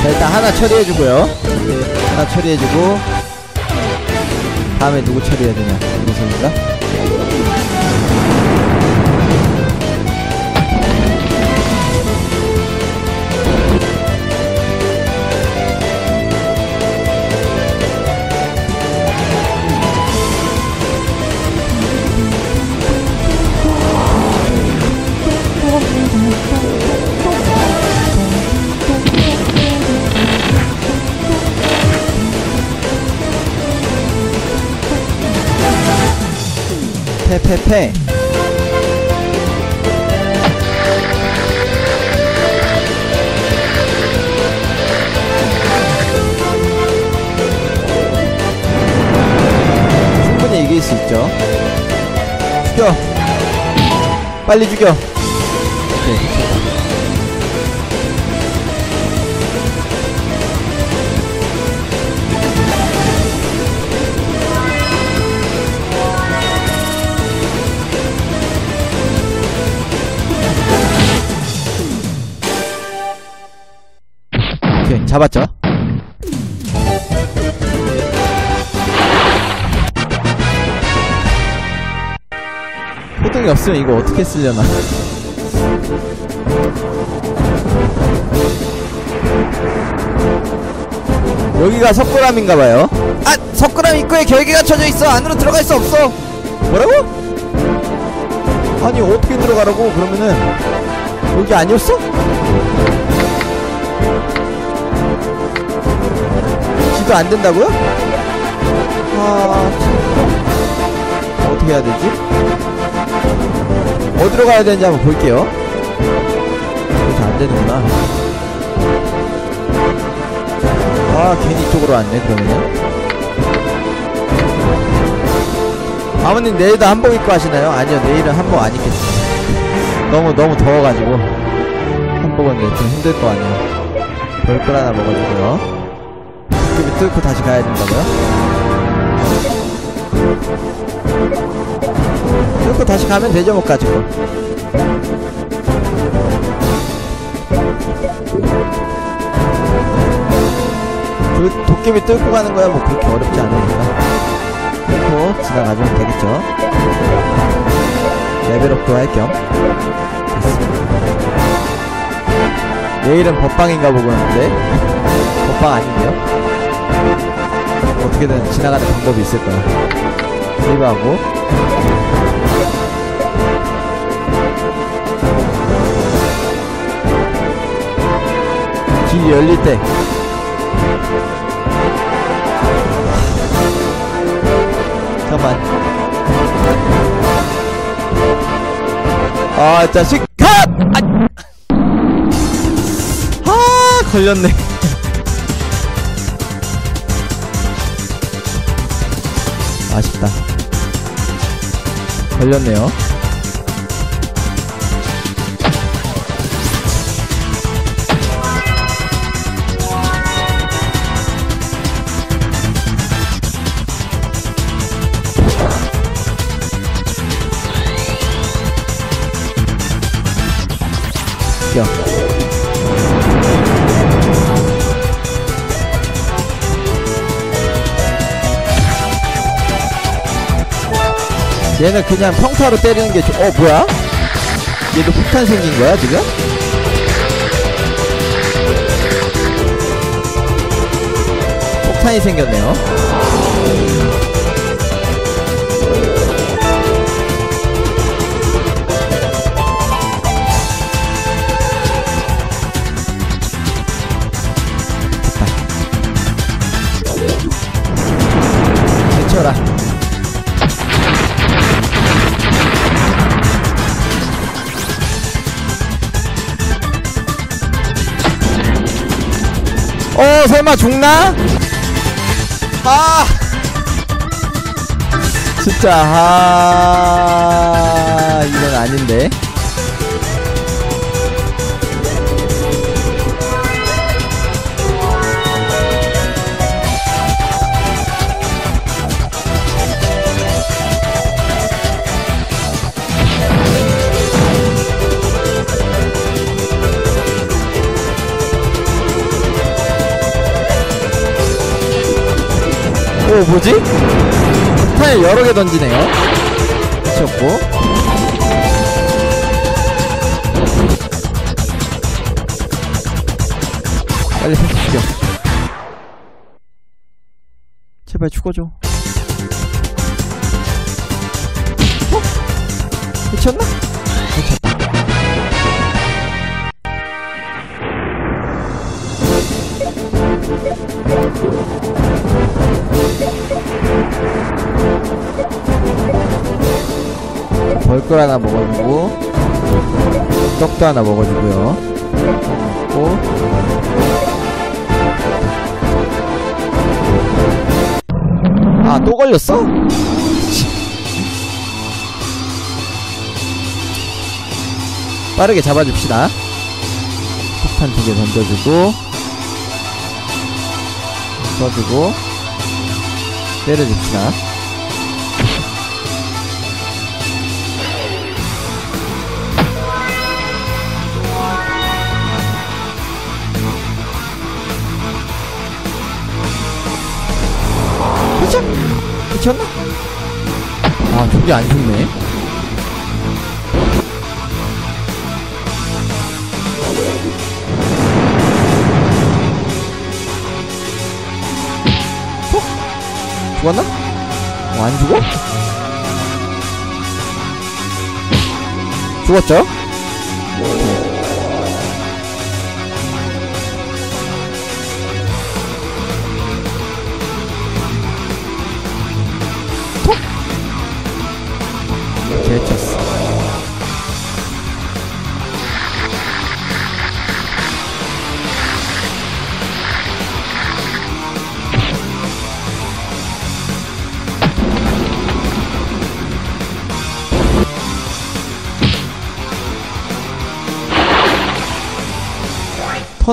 자 일단 하나 처리해주고요 하나 처리해주고 다음에 누구 처리해야 되냐 이선인가? 패패패 충분히 이길 수 있죠. 죽여. 빨리 죽여. 오케이 잡았죠 호동이 없으면 이거 어떻게 쓰려나 여기가 석굴암인가봐요 아! 석굴암 입구에 결계가 쳐져 있어 안으로 들어갈 수 없어 뭐라고? 아니 어떻게 들어가라고 그러면은 여기 아니었어? 지도 안 된다고요? 아, 참. 어떻게 해야 되지? 어디로 가야 되는지 한번 볼게요. 여기서 안 되는구나. 아, 괜히 이쪽으로 왔네, 그러면은. 아버님, 내일도 한복 입고 하시나요? 아니요, 내일은 한복 안 입겠습니다. 너무, 너무 더워가지고. 한복은 네, 좀 힘들 거 아니에요. 별걸 하나 먹어주고요. 뚫고 다시 가야 된다고요? 뚫고 다시 가면 되죠, 못 가지고. 그 도깨비 뚫고 가는 거야 뭐 그렇게 어렵지 않으니까. 뚫고 지나가면 되겠죠. 레벨업도 할 겸. 됐습니다. 내일은 법방인가 보고는데. 법방 아닌데요 어떻게든 지나가는 방법이 있을 거야 세이브하고 길이 열릴 때 잠깐만. 아, 자식, 컷! 아! 아, 걸렸네. 걸렸네요. 얘는 그냥 평타로 때리는 게, 좋... 어, 뭐야? 얘도 폭탄 생긴 거야, 지금? 폭탄이 생겼네요. 어, 설마 죽나? 아! 진짜, 아, 이건 아닌데. 오, 뭐지? 폭탄을 여러 개 던지네요. 미쳤고. 빨리 패스 죽여. 제발 죽어줘. 어? 미쳤나? 미쳤다. 벌꿀 하나 먹어주고 떡도 하나 먹어주고요. 먹고. 아 또 걸렸어? [LAUGHS] 빠르게 잡아줍시다. 폭탄 두 개 던져주고 써주고 때려줍시다 미쳤나? 아, 저게 안 죽네. 어? 죽었나? 어, 안 죽어? 죽었죠?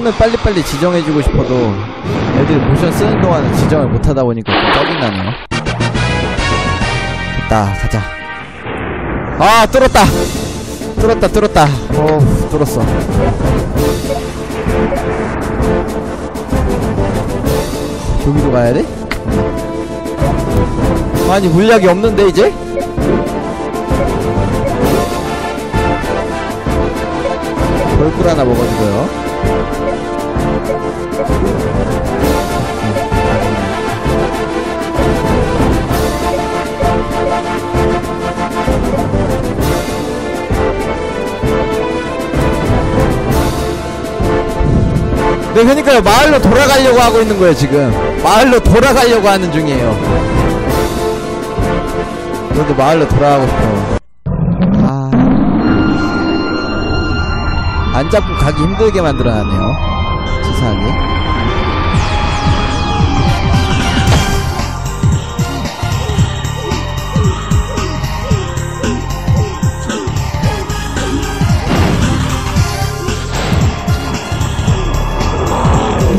턴을 빨리빨리 지정해주고 싶어도 애들이 모션 쓰는 동안은 지정을 못하다 보니까 좀 짜증나네요. 됐다 가자. 아 뚫었다. 뚫었다 뚫었다. 어 뚫었어. 여기로 가야 돼? 아니 물약이 없는데 이제? 벌꿀 하나 먹어주고요 네, 그러니까요. 마을로 돌아가려고 하고 있는 거예요, 지금. 마을로 돌아가려고 하는 중이에요. 그런데 마을로 돌아가고 싶어요. 아. 안 잡고 가기 힘들게 만들어놨네요.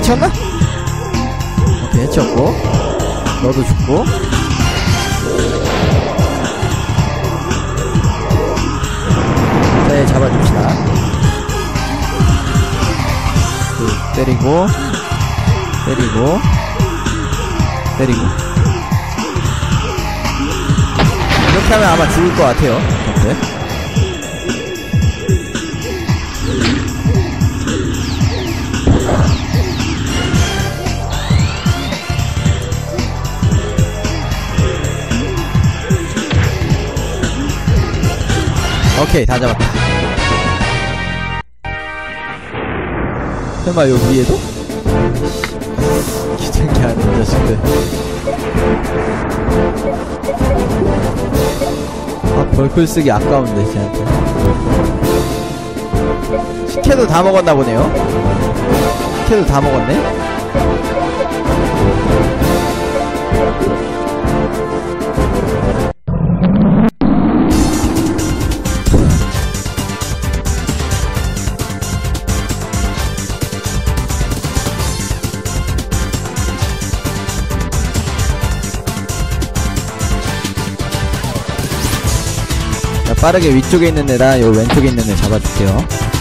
해쳤나? 오케이, 해쳤고. 너도 죽고. 네, 잡아줍시다. 그, 때리고, 때리고, 때리고. 이렇게 하면 아마 죽을 것 같아요. 근데. 오케이, 다 잡았다. 설마 여기 위에도? 귀찮게 하는 자식들. 아, 벌꿀 쓰기 아까운데, 쟤한테. 식혜도 다 먹었나 보네요. 식혜도 다 먹었네? 빠르게 위쪽에 있는 애랑 요 왼쪽에 있는 애 잡아줄게요.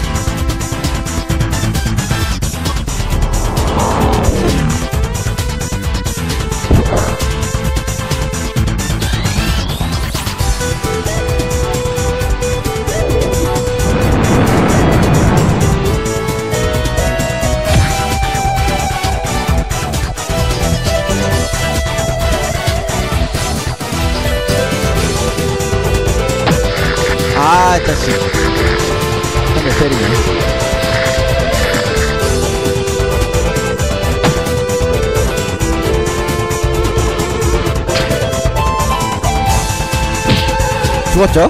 죽었죠?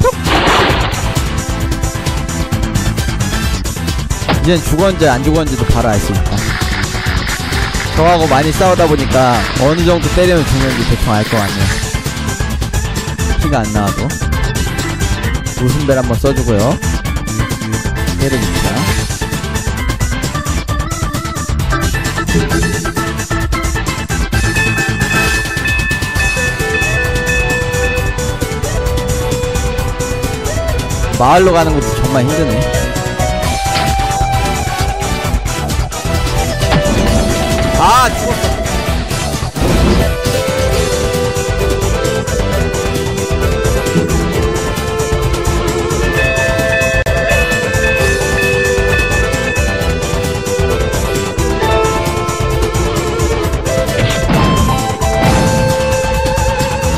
톡! 이젠 죽었는지 안 죽었는지도 바로 알 수 있다. 저하고 많이 싸우다 보니까 어느 정도 때리면 죽는지 대충 알 것 같네요. 피가 안 나와도. 웃음벨 한번 써주고요. 때려줍시다. 마을로 가는 것도 정말 힘드네. 아, 죽었어.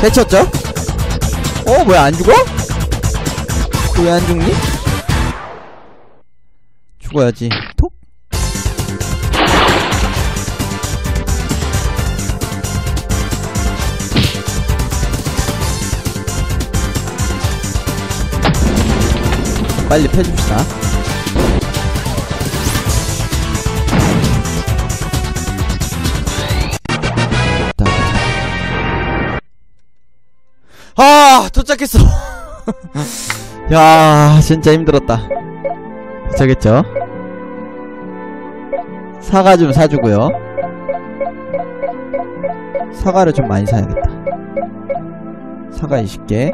해쳤죠? 어, 뭐야, 안 죽어? 왜 안 죽니? 죽어야지. 톡? 빨리 패줍시다. 아, 도착했어. [LAUGHS] 야, 진짜 힘들었다. 도착했죠? 사과 좀 사주고요. 사과를 좀 많이 사야겠다. 사과 20개,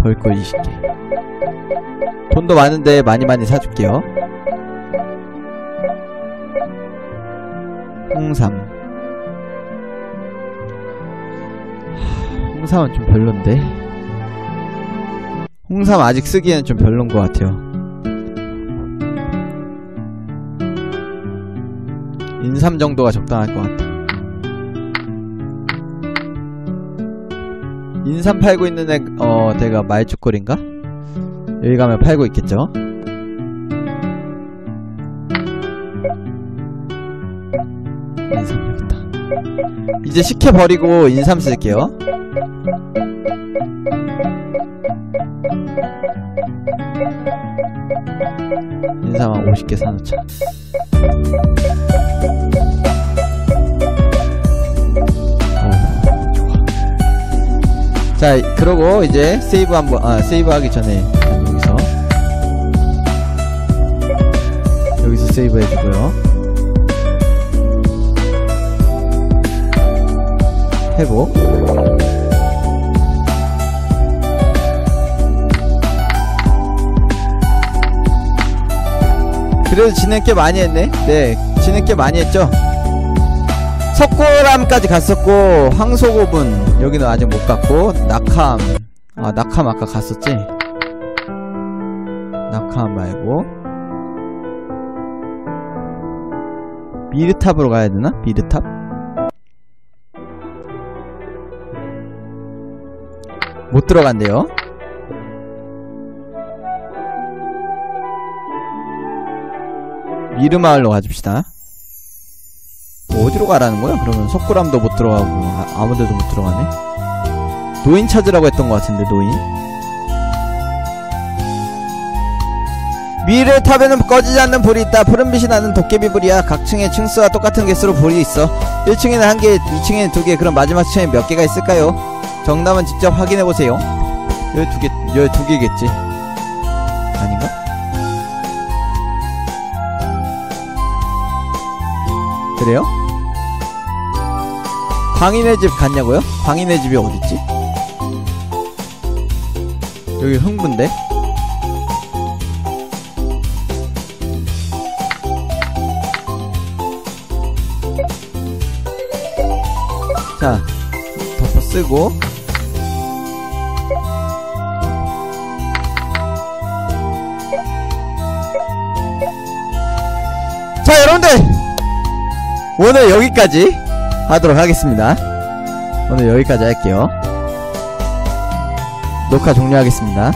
벌꿀 20개. 돈도 많은데 많이 많이 사줄게요. 홍삼. 하, 홍삼은 좀 별론데. 홍삼 아직 쓰기에는 좀 별론 것 같아요. 인삼 정도가 적당할 것 같아. 인삼 팔고 있는 애, 어, 대가 말죽골인가? 여기 가면 팔고 있겠죠? 인삼 여기 있다. 이제 식혜 버리고 인삼 쓸게요. 한 50개 사놓자. 어. 자, 그러고 이제 세이브 한번, 아, 세이브 하기 전에 여기서 여기서 세이브 해주고요. 회복. 그래도 지는 게 많이 했네. 네, 지는 게 많이 했죠. 석고람까지 갔었고 황소고분 여기는 아직 못 갔고 낙함 아 낙함 아까 갔었지 낙함 말고 미르탑으로 가야 되나? 미르탑? 못 들어간대요 미르마을로 가줍시다. 뭐 어디로 가라는 거야? 그러면 석굴암도 못 들어가고 아, 무 데도 못 들어가네. 노인 찾으라고 했던 것 같은데 노인. 위를 탑에는 꺼지지 않는 불이 있다. 푸른빛이 나는 도깨비 불이야. 각 층에 층수와 똑같은 개수로 불이 있어. 1층에는 한개 2층에는 두개 그럼 마지막 층에 몇 개가 있을까요? 정답은 직접 확인해보세요. 여기 두개 여기 두 개겠지. 아닌가? 그래요? 광인의 집 갔냐고요? 광인의 집이 어딨지? 여기 흥분데? 자, 덮어 쓰고 자, 여러분들! 오늘 여기까지 하도록 하겠습니다. 오늘 여기까지 할게요. 녹화 종료하겠습니다.